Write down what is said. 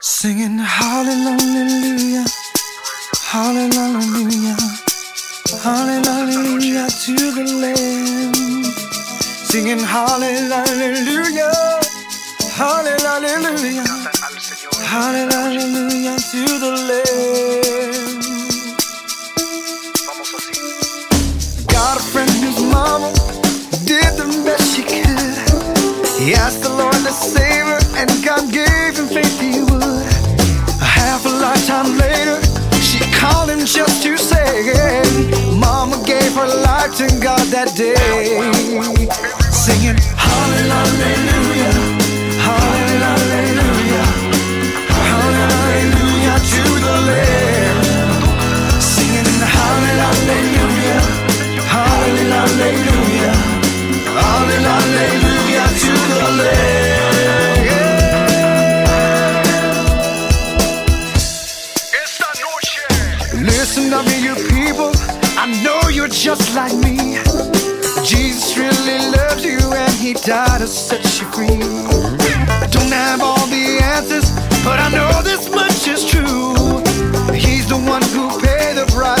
Singing hallelujah, hallelujah, hallelujah to the Lamb. Singing hallelujah, hallelujah, Cantan al Señor. hallelujah to the Lamb. He asked the Lord to save her, and God gave him faith he would. A half a lifetime later, she called him just to say, Mama gave her life to God that day. Singing, Hallelujah, Listen up, me, you people. I know you're just like me. Jesus really loves you and he died to set you free. I don't have all the answers, but I know this much is true. He's the one who paid the price